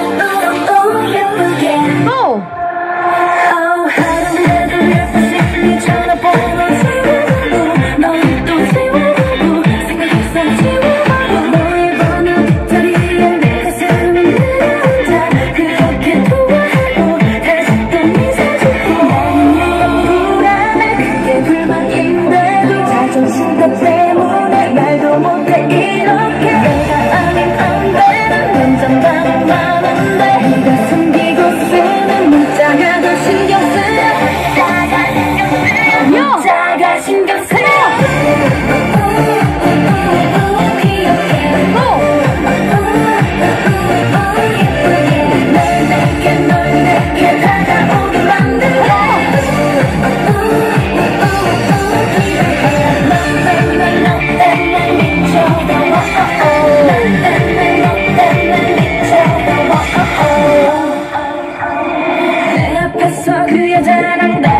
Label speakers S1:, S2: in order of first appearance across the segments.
S1: But I don't 그 여자랑 나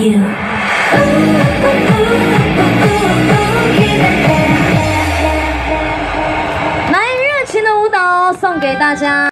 S1: 蛮
S2: 热情的舞蹈，送给大家。